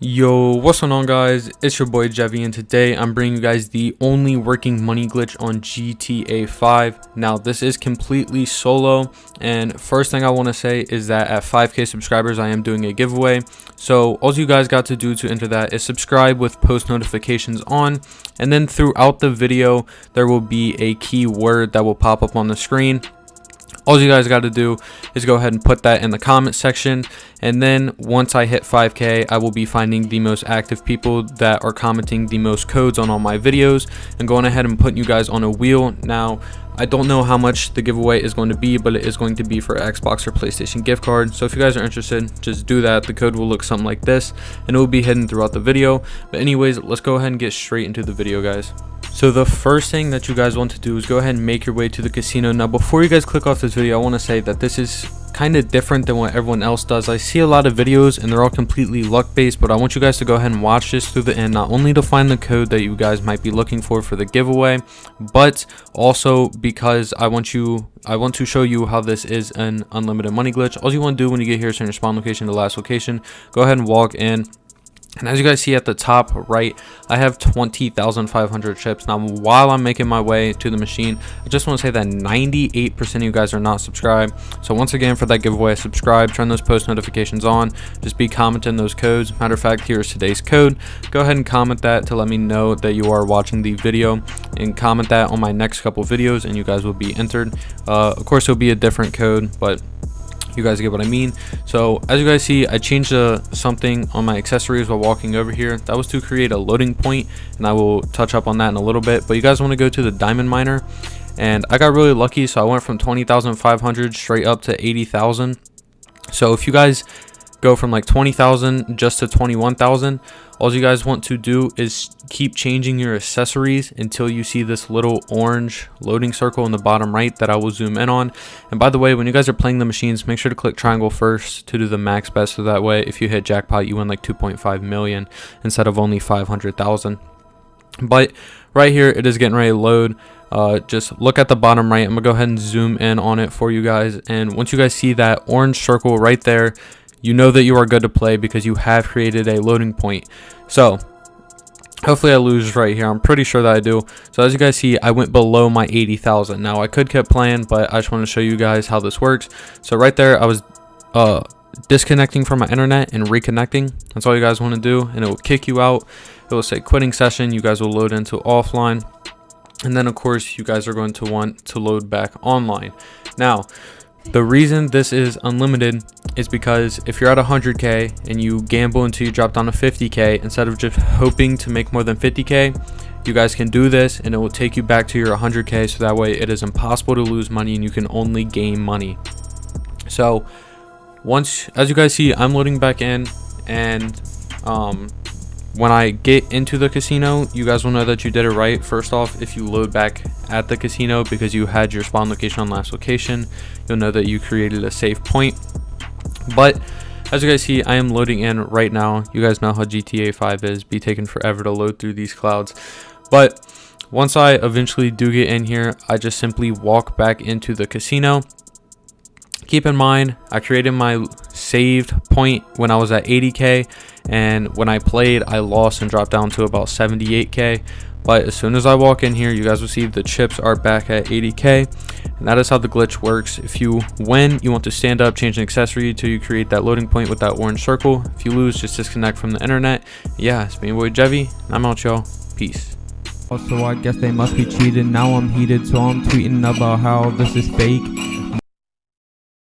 Yo, what's going on guys? It's your boy Jevi and today I'm bringing you guys the only working money glitch on GTA 5. Now this is completely solo and first thing I want to say is that at 5k subscribers I am doing a giveaway. So all you guys got to do to enter that is subscribe with post notifications on and then throughout the video there will be a keyword that will pop up on the screen all you guys got to do is go ahead and put that in the comment section and then once I hit 5k I will be finding the most active people that are commenting the most codes on all my videos and going ahead and putting you guys on a wheel now I don't know how much the giveaway is going to be, but it is going to be for Xbox or PlayStation gift card. So if you guys are interested, just do that. The code will look something like this, and it will be hidden throughout the video. But anyways, let's go ahead and get straight into the video, guys. So the first thing that you guys want to do is go ahead and make your way to the casino. Now before you guys click off this video, I want to say that this is kind of different than what everyone else does. I see a lot of videos and they're all completely luck based, but I want you guys to go ahead and watch this through the end, not only to find the code that you guys might be looking for for the giveaway, but also because I want you I want to show you how this is an unlimited money glitch. All you want to do when you get here is turn your spawn location to last location. Go ahead and walk in and as you guys see at the top right, I have 20,500 chips. Now, while I'm making my way to the machine, I just want to say that 98% of you guys are not subscribed. So once again, for that giveaway, subscribe, turn those post notifications on, just be commenting those codes. Matter of fact, here's today's code. Go ahead and comment that to let me know that you are watching the video and comment that on my next couple videos and you guys will be entered. Uh, of course, it'll be a different code, but you guys get what I mean. So as you guys see, I changed uh, something on my accessories while walking over here. That was to create a loading point, and I will touch up on that in a little bit. But you guys want to go to the diamond miner, and I got really lucky, so I went from 20,500 straight up to 80,000. So if you guys go from like 20,000 just to 21,000. All you guys want to do is keep changing your accessories until you see this little orange loading circle in the bottom right that I will zoom in on. And by the way, when you guys are playing the machines, make sure to click triangle first to do the max bet. So that way, if you hit jackpot, you win like 2.5 million instead of only 500,000. But right here, it is getting ready to load. Uh, just look at the bottom right. I'm gonna go ahead and zoom in on it for you guys. And once you guys see that orange circle right there, you know that you are good to play because you have created a loading point. So hopefully I lose right here. I'm pretty sure that I do. So as you guys see, I went below my 80,000. Now I could keep playing, but I just want to show you guys how this works. So right there, I was uh, disconnecting from my internet and reconnecting. That's all you guys want to do. And it will kick you out. It will say quitting session. You guys will load into offline. And then of course you guys are going to want to load back online. Now, the reason this is unlimited is because if you're at 100k and you gamble until you drop down to 50k instead of just hoping to make more than 50k, you guys can do this and it will take you back to your 100k so that way it is impossible to lose money and you can only gain money. So once as you guys see I'm loading back in and um, when I get into the casino, you guys will know that you did it right. First off, if you load back at the casino because you had your spawn location on last location, you'll know that you created a safe point. But as you guys see, I am loading in right now. You guys know how GTA 5 is, be taking forever to load through these clouds. But once I eventually do get in here, I just simply walk back into the casino keep in mind I created my saved point when I was at 80k and when I played I lost and dropped down to about 78k but as soon as I walk in here you guys will see the chips are back at 80k and that is how the glitch works. If you win you want to stand up change an accessory till you create that loading point with that orange circle. If you lose just disconnect from the internet. Yeah it's me boy Jevi. I'm out y'all. Peace. Also, I guess they must be cheated. Now I'm heated, so I'm tweeting about how this is fake.